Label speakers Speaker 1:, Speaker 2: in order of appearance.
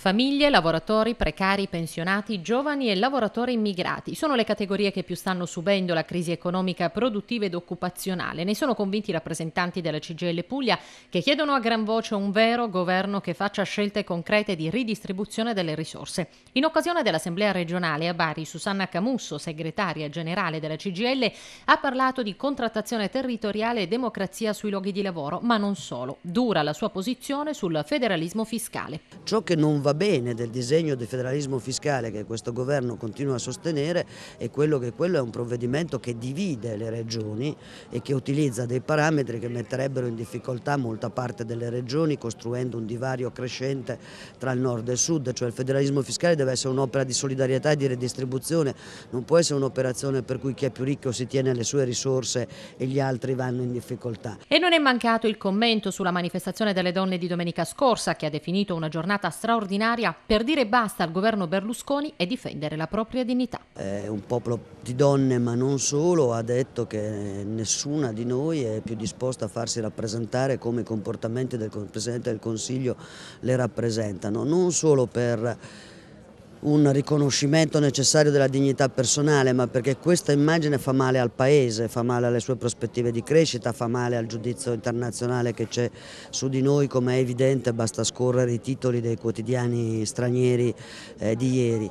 Speaker 1: Famiglie, lavoratori, precari, pensionati, giovani e lavoratori immigrati sono le categorie che più stanno subendo la crisi economica produttiva ed occupazionale. Ne sono convinti i rappresentanti della CGL Puglia che chiedono a gran voce un vero governo che faccia scelte concrete di ridistribuzione delle risorse. In occasione dell'Assemblea regionale a Bari, Susanna Camusso, segretaria generale della CGL, ha parlato di contrattazione territoriale e democrazia sui luoghi di lavoro, ma non solo. Dura la sua posizione sul federalismo fiscale.
Speaker 2: Ciò che non va va bene del disegno di federalismo fiscale che questo governo continua a sostenere è quello che quello è un provvedimento che divide le regioni e che utilizza dei parametri che metterebbero in difficoltà molta parte delle regioni costruendo un divario crescente tra il nord e il sud, cioè il federalismo fiscale deve essere un'opera di solidarietà e di redistribuzione, non può essere un'operazione per cui chi è più ricco si tiene le sue risorse e gli altri vanno in difficoltà.
Speaker 1: E non è mancato il commento sulla manifestazione delle donne di domenica scorsa che ha definito una giornata straordinaria straordinaria per dire basta al governo Berlusconi e difendere la propria dignità.
Speaker 2: È un popolo di donne, ma non solo, ha detto che nessuna di noi è più disposta a farsi rappresentare come i comportamenti del Presidente del Consiglio le rappresentano, non solo per un riconoscimento necessario della dignità personale, ma perché questa immagine fa male al Paese, fa male alle sue prospettive di crescita, fa male al giudizio internazionale che c'è su di noi, come è evidente basta scorrere i titoli dei quotidiani stranieri eh, di ieri.